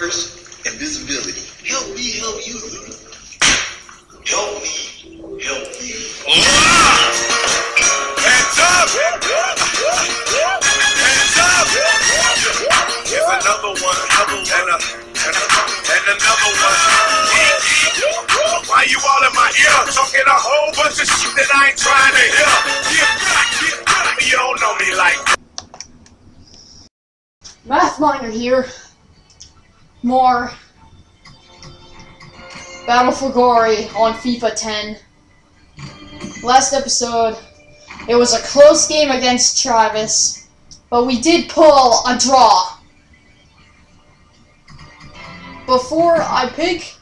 invisibility. Help me help you. Help me help you. Hands up! Hands up! Here's another one. And, a, and, a, and another one. Why you all in my ear talking a whole bunch of shit that I ain't trying to hear? Get back, get back. You don't know me like Math Miner here. More Battle for Glory on FIFA 10. Last episode, it was a close game against Travis, but we did pull a draw. Before I pick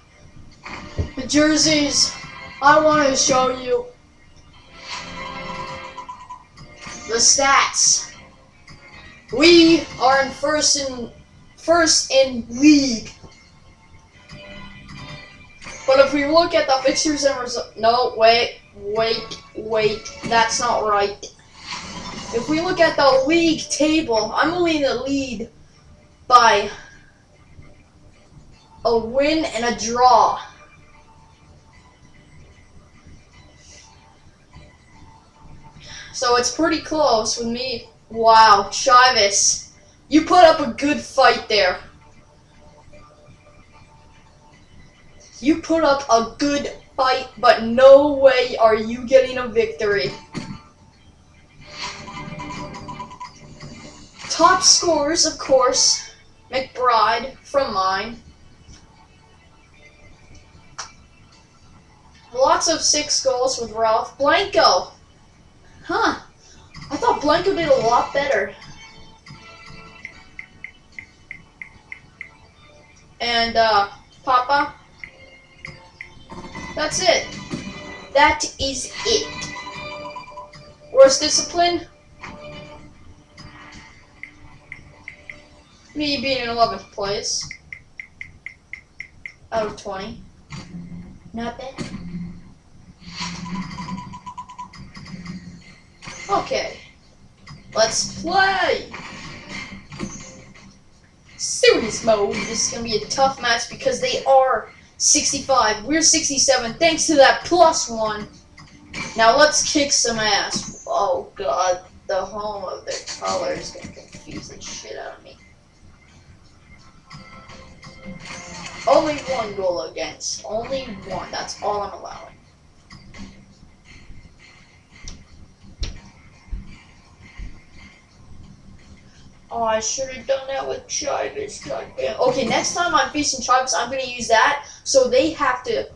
the jerseys, I want to show you the stats. We are in first in first in league. But if we look at the fixtures and results, no, wait, wait, wait, that's not right. If we look at the league table, I'm only in the lead by a win and a draw. So it's pretty close with me. Wow, Chivas, you put up a good fight there. You put up a good fight, but no way are you getting a victory. Top scores, of course, McBride from mine. Lots of six goals with Ralph. Blanco. Huh. I thought Blanco did a lot better. And, uh, Papa. That's it. That is it. Worst discipline? Me being in 11th place. Out of 20. Not bad. Okay. Let's play! Serious mode. This is gonna be a tough match because they are 65. We're 67 thanks to that plus one. Now let's kick some ass. Oh god, the home of their color is gonna confuse the shit out of me. Only one goal against. Only one. That's all I'm allowing. Oh, I should have done that with. Goddamn. Okay, next time I'm facing Chivas, I'm gonna use that. So they have to.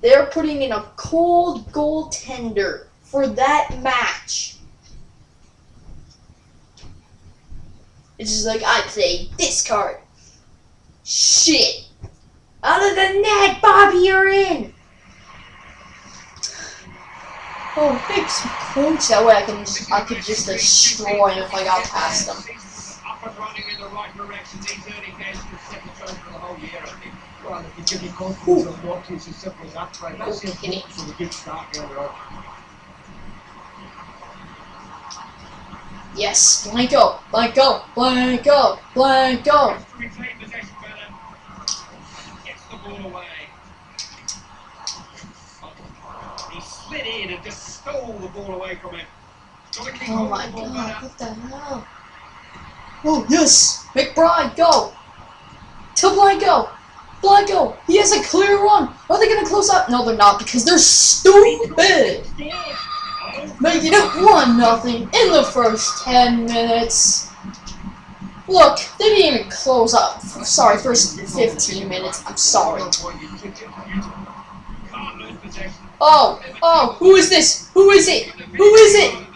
They're putting in a cold goaltender for that match. It's just like I'd this card. Shit. Other than that, Bobby, you're in. Oh, big points That way I can I could just destroy him if I got past him. Up and running in the right direction. These early games could set the tone for the whole year, I think. Well, if you give you confidence as simple as Trent. That's a good start. Yes, Blanco, Blanco, Blanco, better. Gets the ball. He slid in and just stole the ball away from him. Got to keep Oh my the ball god, what the hell? Oh, yes! McBride, go! To Blanco! Blanco! He has a clear run! Are they gonna close up? No, they're not because they're stupid! Making it 1 nothing in the first 10 minutes. Look, they didn't even close up. Sorry, first 15 minutes. I'm sorry. Oh, oh, who is this? Who is it? Who is it?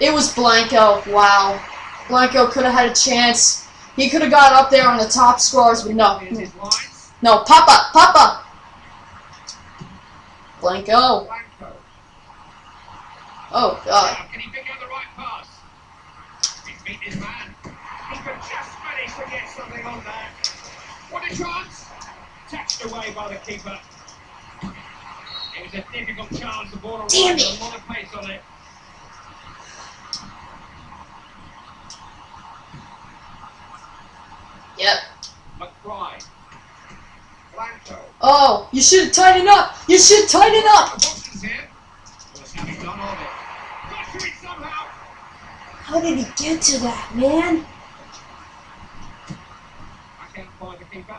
It was Blanco. Wow. Blanco could have had a chance. He could have got up there on the top scores, but no. No, Papa, Papa. Blanco. Oh, God. What a chance! Touched away by the keeper. It was a difficult chance. The ball Damn arrived it. with a lot of pace on it. Yep. McBride. Blanco. Oh, you should tighten up. You should tighten up. Watson's here. Was having done all it. Got to somehow. How did he get to that, man? I can't find the keeper.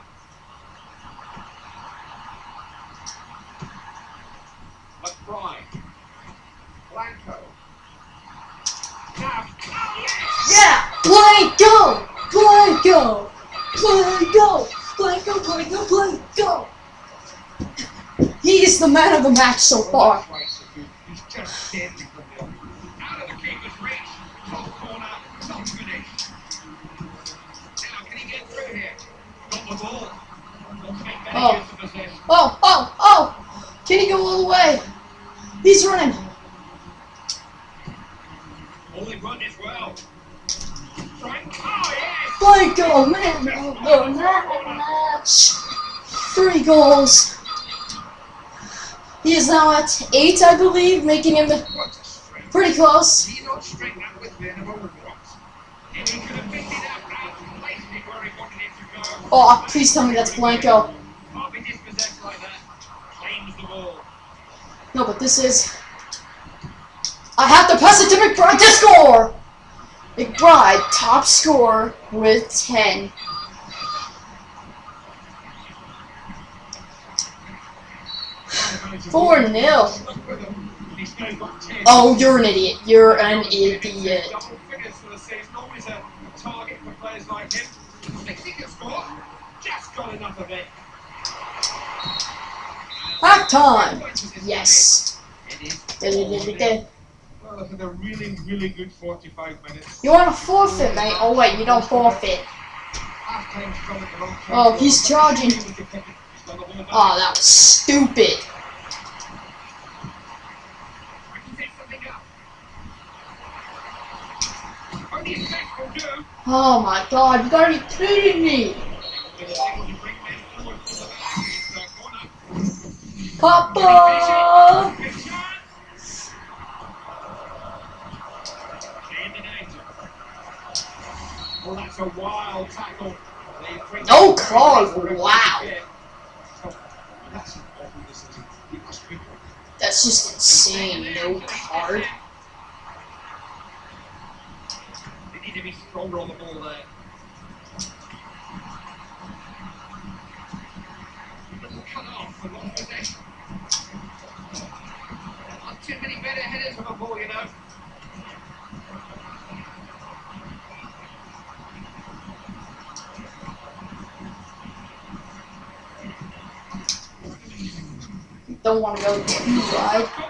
Got the ball. Won't make better Oh. of. Oh, oh, oh! Can he go all the way? He's running. Only run as well. Blanco, man of the match. Three goals. He is now at eight, I believe, making him pretty close. Oh, ah, please tell me that's Blanco. No, but this is. I have to pass it to McBride to score! McBride, top scorer with 10. Four nil. He's now got 10. Oh, you're an idiot. You're an idiot. Half time. Yes. It is. Da-da-da-da-da. Well, a really, really good 45 minutes. You want to forfeit, mate? Oh, wait, you don't forfeit. Oh, he's charging. Oh, that was stupid. I can set something up. Only a sec will do. Oh my god, you gotta be kidding me. Papa! No card, wow. That's just insane. No card. They stronger on the ball there. Little cut off for long possession. Not oh, too many better headers of a ball, you know. Don't want to go too wide.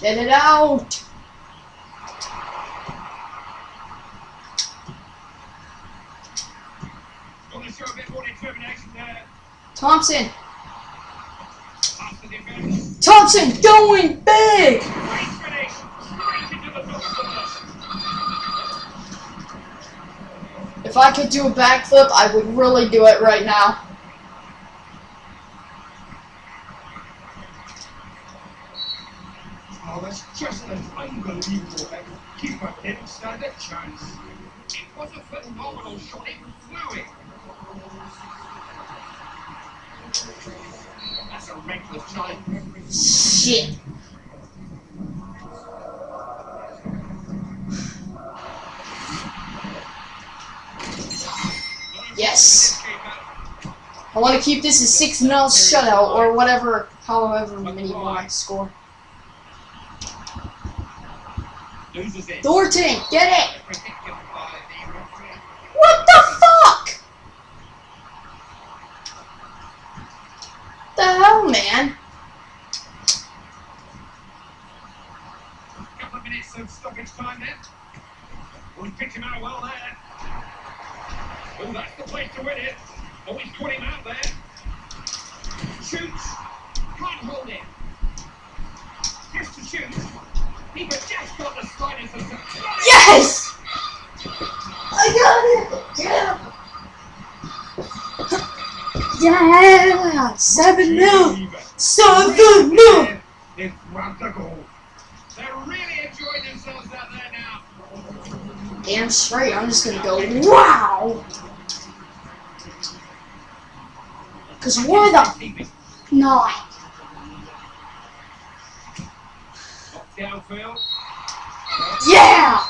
Get it out. Going to show a bit more determination there. Thompson. Past the defence. Thompson going big. Great finish. Straight into the middle of If I could do a backflip, I would really do it right now. Oh, unbelievable. Keeper didn't stand a chance. It was a phenomenal shot. It flew. That's a reckless. Shit. Yes. I want to keep this a 6 0 shutout or whatever, however many more I score. Loses it. Thornton, get it! What the fuck? The hell, man? couple of minutes of stoppage time then. Oh, he picked him out well there. Oh, that's the place to win it. He's caught him out there. Shoots. Yeah! 7 0! 7 0! They've grabbed the goal. They're really enjoying themselves out there now. Damn straight, I'm just gonna go, wow! Cause we're the not. downfield. Yeah!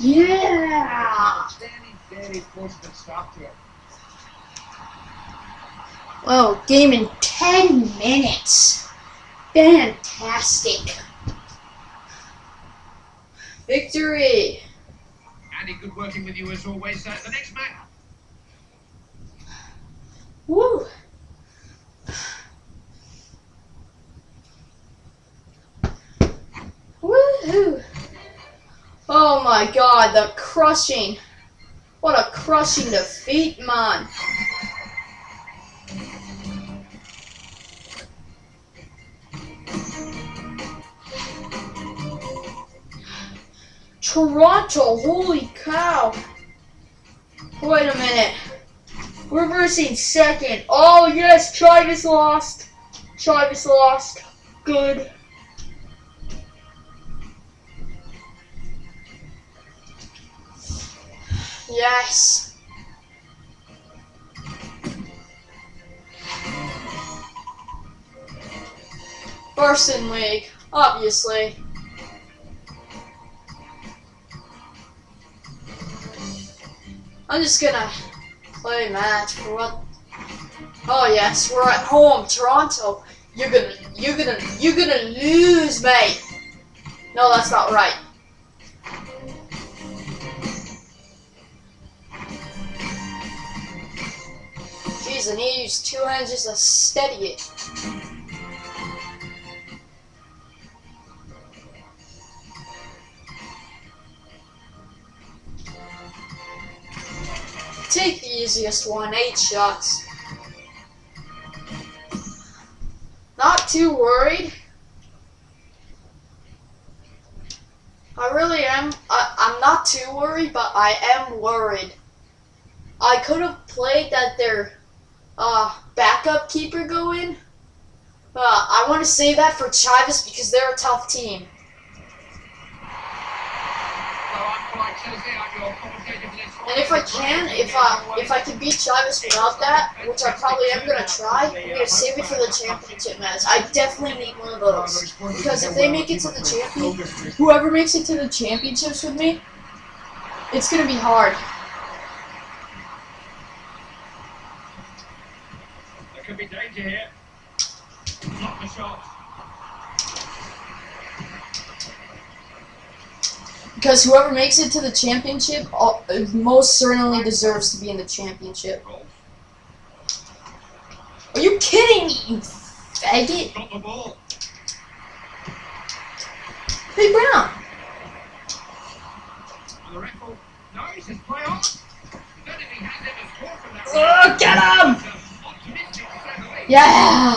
Yeah! Very, very fortunate start to it. Well, game in 10 minutes. Fantastic. Victory! Andy, good working with you as always. Uh, the next match. Woo! Woohoo! Oh my god, the crushing. What a crushing defeat, man. Toronto, holy cow. Wait a minute. We're second. Oh yes, Travis lost. Travis lost. Good. Yes. In league, obviously. I'm just gonna play match for what? Oh yes, we're at home, Toronto. You're gonna, you're gonna, you're gonna lose, mate. No, that's not right. Jeez, I need to use two hands just to steady it. Take the easiest one, eight shots. Not too worried. I really am. I, I'm not too worried, but I am worried. I could have played that their uh, backup keeper go in. But I want to save that for Chivas because they're a tough team. And if I can, if I if I can beat Chivas without that, which I probably am gonna try, I'm gonna save it for the championship match. I definitely need one of those because if they make it to the champion, whoever makes it to the championships with me, it's gonna be hard. There could be danger here. Block the shot. Because whoever makes it to the championship most certainly deserves to be in the championship. Are you kidding me, you faggot? Got. Hey, Brown. Oh, get him! Yeah!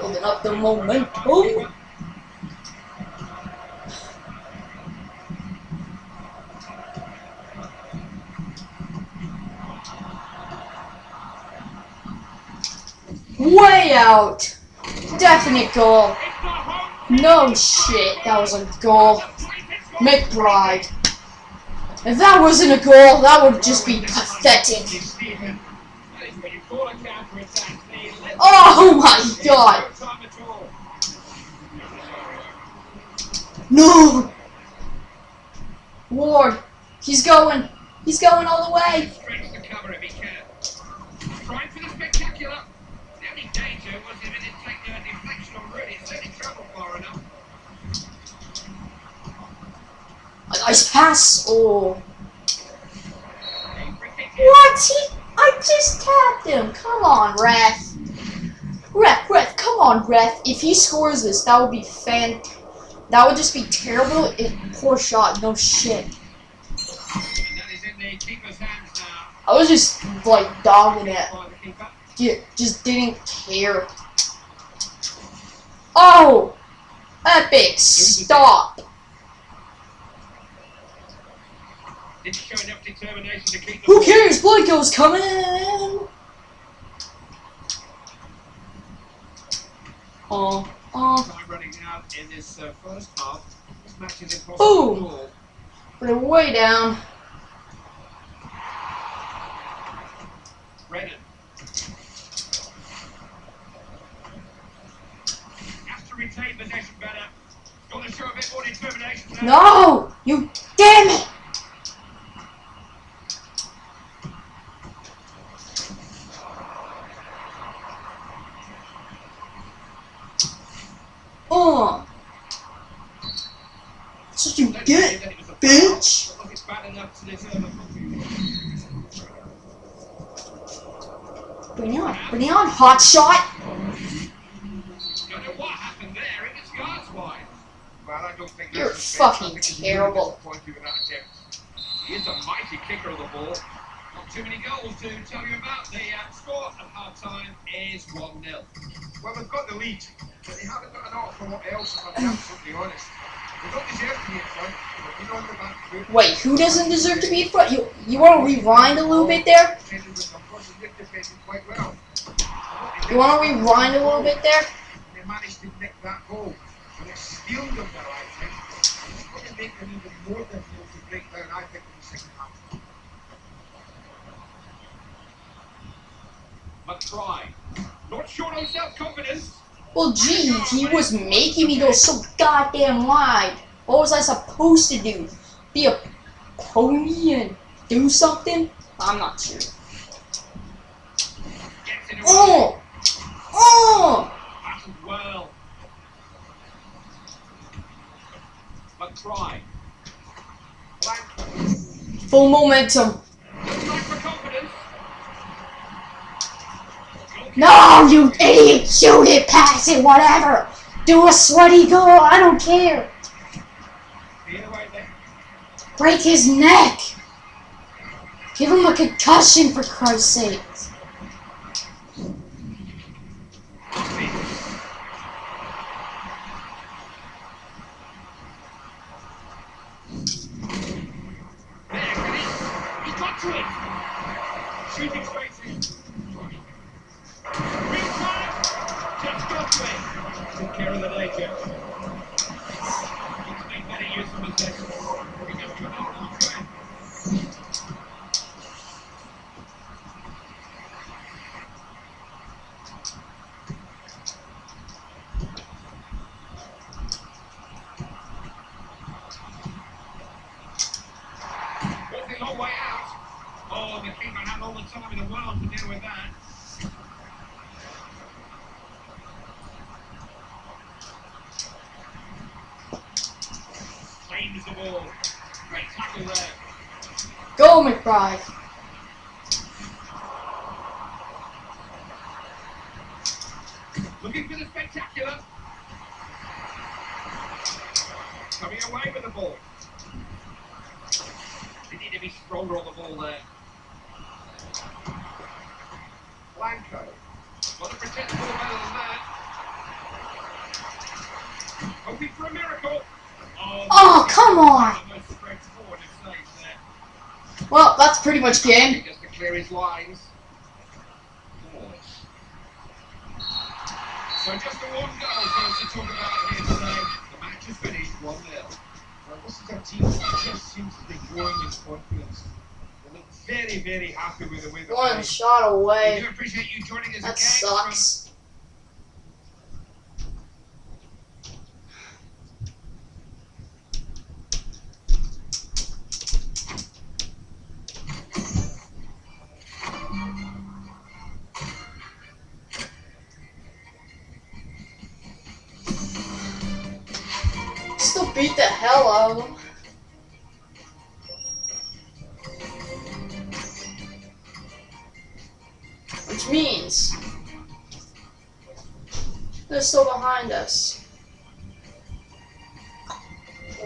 Building up the momentum. Way out! Definite goal. No shit, that was a goal. McBride. If that wasn't a goal, that would just be pathetic. Oh my god! No! Ward, he's going. He's going all the way. Stretch to cover if he can. Trying for the spectacular. The only danger was if it didn't take the deflection on Rooney. It certainly travelled far enough. A nice pass. Kick. What? He, I just tapped him. Come on, ref. Ref, ref, come on, ref. If he scores this, that would be fan, That would just be terrible. Poor shot. No shit. I was just like dogging it. You just didn't care. Oh! Epic! Stop! Didn't show enough determination to keep the Who ball. cares? Blanco's coming! Oh, oh, Time running out in this uh, first half. This match is impossible Boom. put it way down. Brennan. Has to retain possession better. Got to show a bit more determination now. No! You damn it! Oh! That's what you Let's say get, that it was a bitch! foul, but it's bad enough to deserve a penalty. Bring it on, bring it on, hot shot! Don't know what happened there. It was yards wide. Well, I don't think You're that's the case. I fucking think he's terrible. really disappointed with that attempt. He is a mighty kicker of the ball. Not too many goals to tell you about. The uh, score at half time is 1 0. Well, they've got the lead, but they haven't got an awful lot else, if I'm absolutely honest. Wait, who doesn't deserve to be in front? You you want to rewind a little bit there? You want to rewind a little bit there? They managed to nick that goal, and it stealed them now, I think. It's going to make them even more difficult to break down, I think, in the second half. McTry. Not short on self confidence. Well, gee, he was making me go so goddamn wide. What was I supposed to do? Be a pony and do something? I'm not sure. Oh! Oh! Well. Full momentum. Trying for confidence. No, you idiot! Shoot it, pass it, whatever! Do a sweaty goal, I don't care! Break his neck! Give him a concussion, for Christ's sake! Took care of the danger. Needs to make better use of possession. He just got out halfway. Walking a long way out. Oh, the keeper had all the time in the world to deal with that. Claims the ball. Great tackle there. Go, McBride! Looking for the spectacular. Coming away with the ball. They need to be stronger on the ball there. Blanco. Got to protect the ball better than that. Hoping for a miracle. Oh, Oh, come on! Almost straightforward it saves there. Well, that's pretty much game. Just to clear his lines. So just the one goal for us to talk about here today. The match is finished 1 0. Well, this is a team that just seems to be growing in confidence. They look very, very happy with the way they One play. shot We away. do appreciate you joining us That again. sucks. Beat the hell out of them. Which means they're still behind us.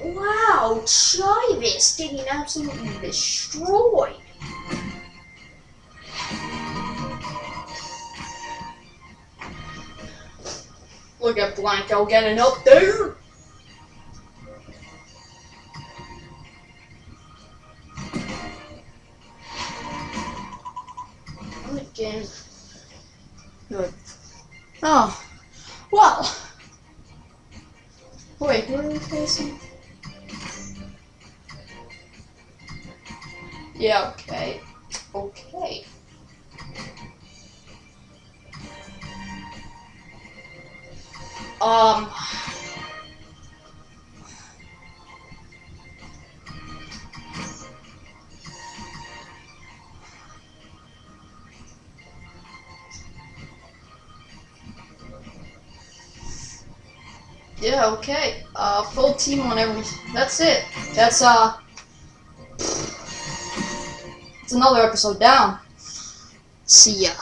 Wow, Chivas getting absolutely destroyed. Look at Blanco getting up there. Yeah, okay. Okay. Um. Yeah, okay. Uh, full team on every. That's it. That's, uh. It's another episode down. See ya.